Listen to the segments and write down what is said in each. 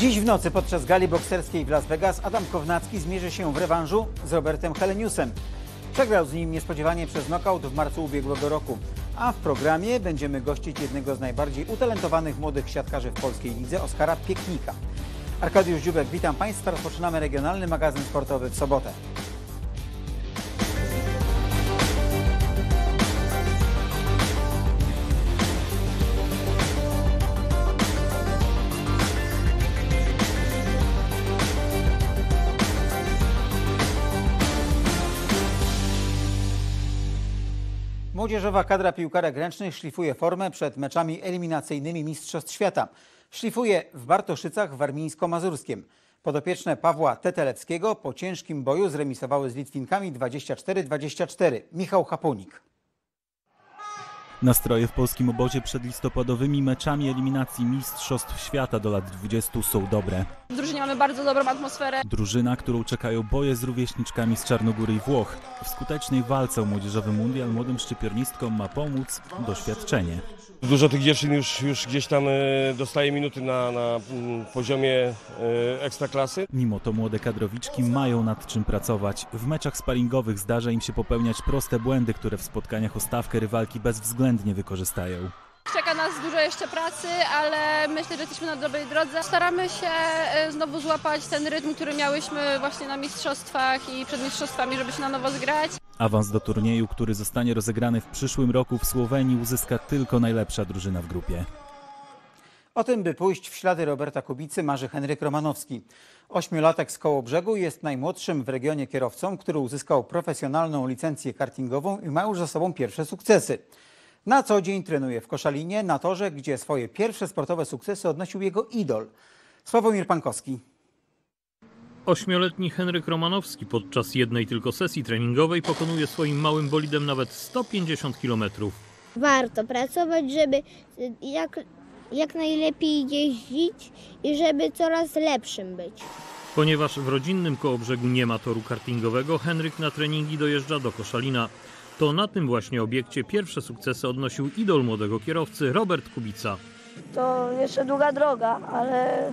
Dziś w nocy podczas gali bokserskiej w Las Vegas Adam Kownacki zmierzy się w rewanżu z Robertem Heleniusem. Przegrał z nim niespodziewanie przez nokaut w marcu ubiegłego roku. A w programie będziemy gościć jednego z najbardziej utalentowanych młodych siatkarzy w polskiej lidze, Oskara Pieknika. Arkadiusz Dziubek, witam Państwa. Rozpoczynamy regionalny magazyn sportowy w sobotę. Młodzieżowa kadra piłkarek ręcznych szlifuje formę przed meczami eliminacyjnymi Mistrzostw Świata. Szlifuje w Bartoszycach warmińsko-mazurskiem. Podopieczne Pawła Tetelewskiego po ciężkim boju zremisowały z Litwinkami 24-24. Michał Hapunik. Nastroje w polskim obozie przed listopadowymi meczami eliminacji Mistrzostw Świata do lat 20 są dobre. W drużynie mamy bardzo dobrą atmosferę. Drużyna, którą czekają boje z rówieśniczkami z Czarnogóry i Włoch. W skutecznej walce o młodzieżowy mundial młodym szczypiornistkom ma pomóc doświadczenie. Dużo tych dziewczyn już, już gdzieś tam e, dostaje minuty na, na mm, poziomie e, ekstraklasy. Mimo to młode kadrowiczki mają nad czym pracować. W meczach sparingowych zdarza im się popełniać proste błędy, które w spotkaniach o stawkę rywalki bezwzględnie wykorzystają. Czeka nas dużo jeszcze pracy, ale myślę, że jesteśmy na dobrej drodze. Staramy się e, znowu złapać ten rytm, który miałyśmy właśnie na mistrzostwach i przed mistrzostwami, żeby się na nowo zgrać. Awans do turnieju, który zostanie rozegrany w przyszłym roku w Słowenii, uzyska tylko najlepsza drużyna w grupie. O tym, by pójść w ślady Roberta Kubicy, marzy Henryk Romanowski. Ośmiolatek z Kołobrzegu jest najmłodszym w regionie kierowcą, który uzyskał profesjonalną licencję kartingową i ma już za sobą pierwsze sukcesy. Na co dzień trenuje w Koszalinie, na torze, gdzie swoje pierwsze sportowe sukcesy odnosił jego idol. Sławomir Pankowski. Ośmioletni Henryk Romanowski podczas jednej tylko sesji treningowej pokonuje swoim małym bolidem nawet 150 km. Warto pracować, żeby y, jak, jak najlepiej jeździć i żeby coraz lepszym być. Ponieważ w rodzinnym Kołobrzegu nie ma toru kartingowego, Henryk na treningi dojeżdża do Koszalina. To na tym właśnie obiekcie pierwsze sukcesy odnosił idol młodego kierowcy Robert Kubica. To jeszcze długa droga, ale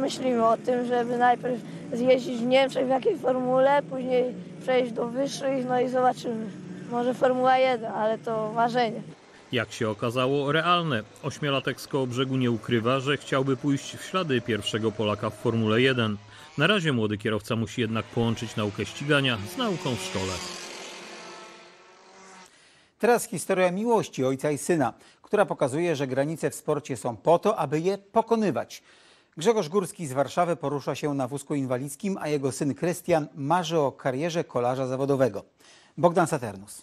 myślimy o tym, żeby najpierw zjeździć w Niemczech w jakiejś formule, później przejść do wyższych, no i zobaczymy. Może Formuła 1, ale to marzenie. Jak się okazało, realne. Ośmiolatek z Kołobrzegu nie ukrywa, że chciałby pójść w ślady pierwszego Polaka w Formule 1. Na razie młody kierowca musi jednak połączyć naukę ścigania z nauką w szkole. Teraz historia miłości ojca i syna, która pokazuje, że granice w sporcie są po to, aby je pokonywać. Grzegorz Górski z Warszawy porusza się na wózku inwalidzkim, a jego syn Krystian marzy o karierze kolarza zawodowego. Bogdan Saturnus.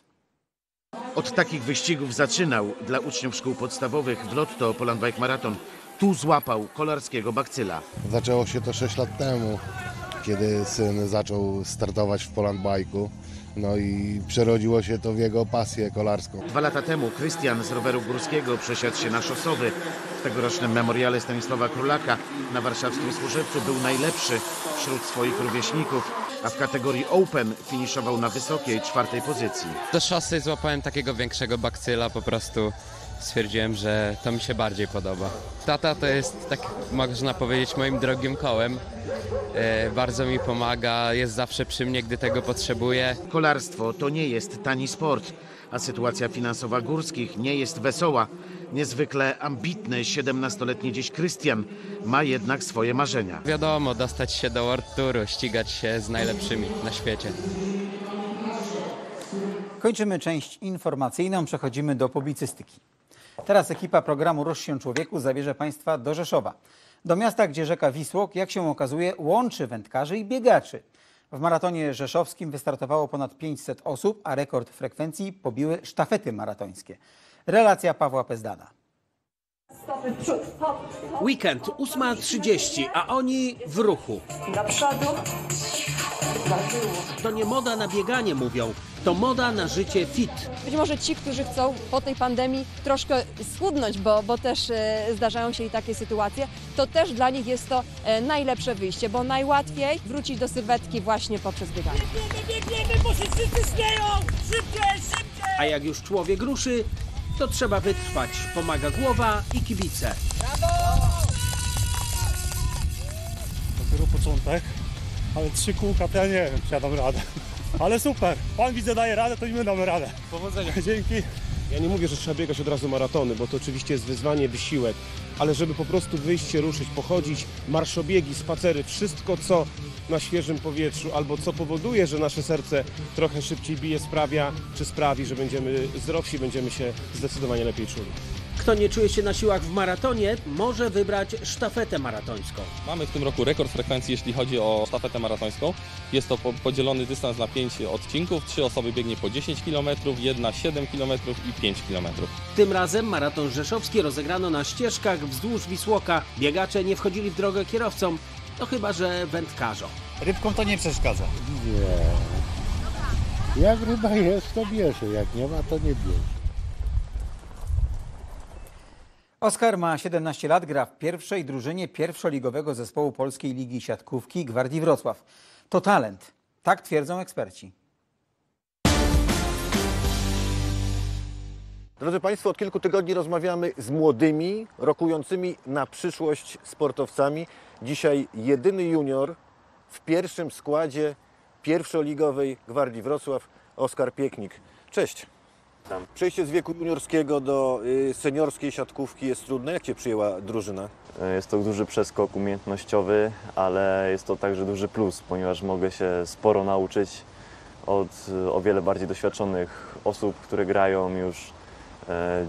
Od takich wyścigów zaczynał dla uczniów szkół podstawowych w Lotto Poland Bike Marathon. Tu złapał kolarskiego bakcyla. Zaczęło się to 6 lat temu, kiedy syn zaczął startować w Poland Bike'u. No i przerodziło się to w jego pasję kolarską. Dwa lata temu Krystian z roweru górskiego przesiadł się na szosowy. W tegorocznym memoriale Stanisława Królaka na warszawskim Służewcu był najlepszy wśród swoich rówieśników, a w kategorii Open finiszował na wysokiej czwartej pozycji. Do szosy złapałem takiego większego bakcyla, po prostu stwierdziłem, że to mi się bardziej podoba. Tata to jest, tak można powiedzieć, moim drogim kołem. E, bardzo mi pomaga, jest zawsze przy mnie, gdy tego potrzebuję. Kolarstwo to nie jest tani sport, a sytuacja finansowa górskich nie jest wesoła. Niezwykle ambitny 17-letni dziś Krystian ma jednak swoje marzenia. Wiadomo, dostać się do World Touru, ścigać się z najlepszymi na świecie. Kończymy część informacyjną, przechodzimy do publicystyki. Teraz ekipa programu Rusz się Człowieku zabierze Państwa do Rzeszowa. Do miasta, gdzie rzeka Wisłok, jak się okazuje, łączy wędkarzy i biegaczy. W maratonie rzeszowskim wystartowało ponad 500 osób, a rekord frekwencji pobiły sztafety maratońskie. Relacja Pawła Pezdana. Weekend 8.30, a oni w ruchu. Do przodu. To nie moda na bieganie, mówią. To moda na życie fit. Być może ci, którzy chcą po tej pandemii troszkę schudnąć, bo, bo też e, zdarzają się i takie sytuacje, to też dla nich jest to e, najlepsze wyjście, bo najłatwiej wrócić do sylwetki właśnie poprzez bieganie. Biegniemy, biegniemy, bo się wszyscy śmieją! Szybciej, szybciej! A jak już człowiek ruszy, to trzeba wytrwać. Pomaga głowa i kibice. początek, ale trzy kółka to ja nie wiem, czy ja dam radę. Ale super, pan widzę daje radę, to i my damy radę. Powodzenia. Dzięki. Ja nie mówię, że trzeba biegać od razu maratony, bo to oczywiście jest wyzwanie, wysiłek, ale żeby po prostu wyjść się, ruszyć, pochodzić, marszobiegi, spacery, wszystko co na świeżym powietrzu albo co powoduje, że nasze serce trochę szybciej bije, sprawia czy sprawi, że będziemy zdrowsi, będziemy się zdecydowanie lepiej czuli. Kto nie czuje się na siłach w maratonie, może wybrać sztafetę maratońską. Mamy w tym roku rekord frekwencji, jeśli chodzi o sztafetę maratońską. Jest to po- podzielony dystans na 5 odcinków. Trzy osoby biegnie po 10 km, jedna 7 km i 5 km. Tym razem maraton rzeszowski rozegrano na ścieżkach wzdłuż Wisłoka. Biegacze nie wchodzili w drogę kierowcom, no chyba że wędkarzom. Rybkom to nie przeszkadza. Nie. Jak ryba jest, to bierze. Jak nie ma, to nie bierze. Oskar ma 17 lat, gra w pierwszej drużynie pierwszoligowego zespołu Polskiej Ligi Siatkówki Gwardii Wrocław. To talent, tak twierdzą eksperci. Drodzy Państwo, od kilku tygodni rozmawiamy z młodymi, rokującymi na przyszłość sportowcami. Dzisiaj jedyny junior w pierwszym składzie pierwszoligowej Gwardii Wrocław, Oskar Pieknik. Cześć. Przejście z wieku juniorskiego do y, seniorskiej siatkówki jest trudne. Jak Cię przyjęła drużyna? Jest to duży przeskok umiejętnościowy, ale jest to także duży plus, ponieważ mogę się sporo nauczyć od e, o wiele bardziej doświadczonych osób, które grają już e,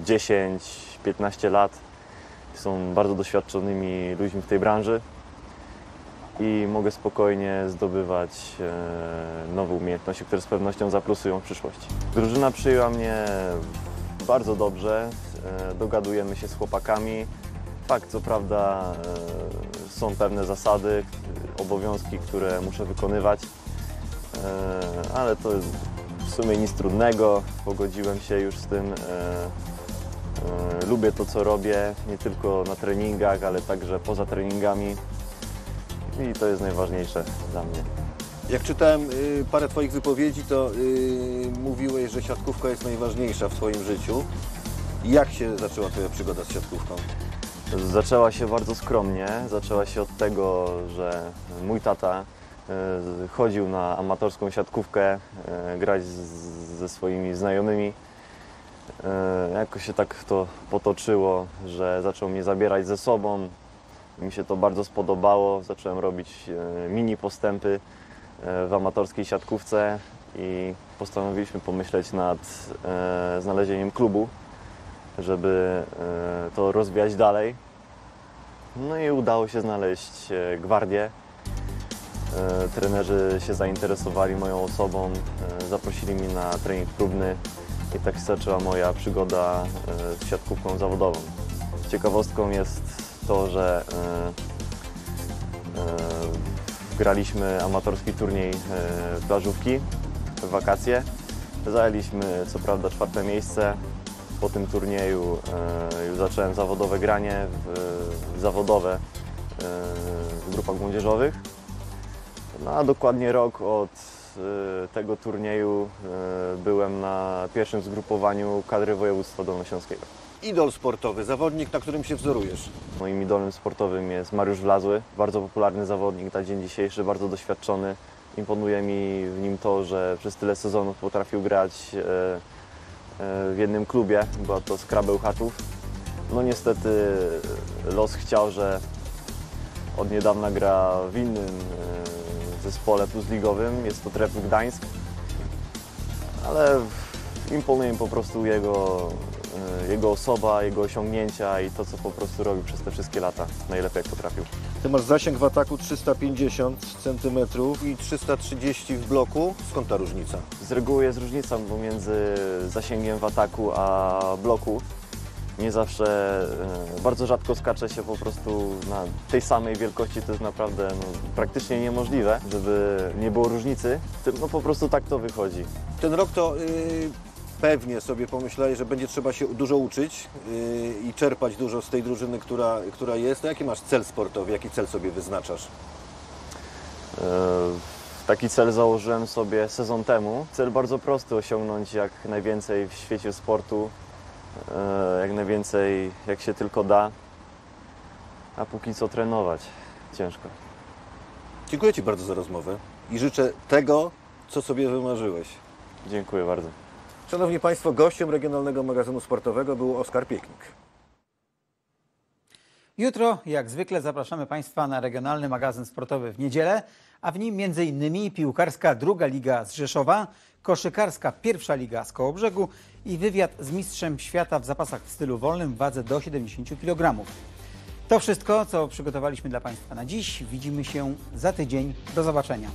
10-15 lat. Są bardzo doświadczonymi ludźmi w tej branży i mogę spokojnie zdobywać e, nowe umiejętności, które z pewnością zaplusują w przyszłości. Drużyna przyjęła mnie bardzo dobrze, e, dogadujemy się z chłopakami. Fakt, co prawda, e, są pewne zasady, obowiązki, które muszę wykonywać, ale to w sumie nic trudnego. Pogodziłem się już z tym. Lubię to, co robię, nie tylko na treningach, ale także poza treningami. I to jest najważniejsze dla mnie. Jak czytałem y, parę Twoich wypowiedzi, to y, mówiłeś, że siatkówka jest najważniejsza w Twoim życiu. Jak się zaczęła Twoja przygoda z siatkówką? Zaczęła się bardzo skromnie. Zaczęła się od tego, że mój tata e, chodził na amatorską siatkówkę grać z, ze swoimi znajomymi. E, Jakoś się tak to potoczyło, że zaczął mnie zabierać ze sobą. Mi się to bardzo spodobało. Zacząłem robić e, mini postępy e, w amatorskiej siatkówce i postanowiliśmy pomyśleć nad e, znalezieniem klubu, żeby to rozwijać dalej. No i udało się znaleźć gwardię. Trenerzy się zainteresowali moją osobą, zaprosili mnie na trening próbny i tak się zaczęła moja przygoda z siatkówką zawodową. Ciekawostką jest to, że e, e, graliśmy amatorski turniej e, plażówki w wakacje. Zajęliśmy co prawda czwarte miejsce. Po tym turnieju już zacząłem zawodowe granie, w, zawodowe w grupach młodzieżowych. No a dokładnie rok od tego turnieju byłem na pierwszym zgrupowaniu kadry województwa dolnośląskiego. Idol sportowy, zawodnik, na którym się wzorujesz. Moim idolem sportowym jest Mariusz Wlazły, bardzo popularny zawodnik na dzień dzisiejszy, bardzo doświadczony. Imponuje mi w nim to, że przez tyle sezonów potrafił grać e, e, w jednym klubie, była to Skrabę Bełchatów. No niestety los chciał, że od niedawna gra w innym e, zespole plusligowym, jest to Trefl Gdańsk. Ale imponuje mi po prostu jego, jego osoba, jego osiągnięcia i to, co po prostu robił przez te wszystkie lata, najlepiej jak potrafił. Ty masz zasięg w ataku 350 cm i 330 w bloku. Skąd ta różnica? Z reguły jest różnica pomiędzy zasięgiem w ataku a bloku. Nie zawsze, e, bardzo rzadko skacze się po prostu na tej samej wielkości, to jest naprawdę no, praktycznie niemożliwe, żeby nie było różnicy. No po prostu tak to wychodzi. Ten rok to y, pewnie sobie pomyślałeś, że będzie trzeba się dużo uczyć y, i czerpać dużo z tej drużyny, która, która jest. A jaki masz cel sportowy? Jaki cel sobie wyznaczasz? E, Taki cel założyłem sobie sezon temu. Cel bardzo prosty, osiągnąć jak najwięcej w świecie sportu, e, jak najwięcej jak się tylko da, a póki co trenować ciężko. Dziękuję Ci bardzo za rozmowę i życzę tego, co sobie wymarzyłeś. Dziękuję bardzo. Szanowni Państwo, gościem regionalnego magazynu sportowego był Oskar Pieknik. Jutro, jak zwykle, zapraszamy Państwa na regionalny magazyn sportowy w niedzielę, a w nim m.in. piłkarska druga liga z Rzeszowa, koszykarska pierwsza liga z Kołobrzegu i wywiad z mistrzem świata w zapasach w stylu wolnym w wadze do 70 kg. To wszystko, co przygotowaliśmy dla Państwa na dziś. Widzimy się za tydzień. Do zobaczenia.